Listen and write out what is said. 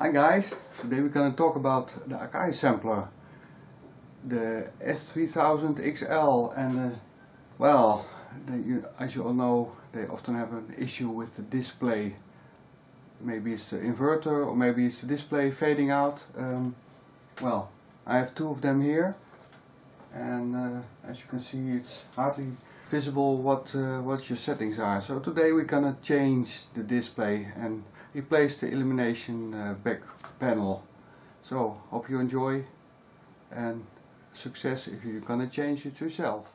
Hi guys, today we're going to talk about the Akai sampler, the S3000XL and uh, well, you, as you all know they often have an issue with the display. Maybe it's the inverter or maybe it's the display fading out. Um, well, I have two of them here and uh, as you can see it's hardly visible what, uh, what your settings are. So today we're gonna change the display and replace the illumination uh, back panel. So hope you enjoy and success if you're gonna change it yourself.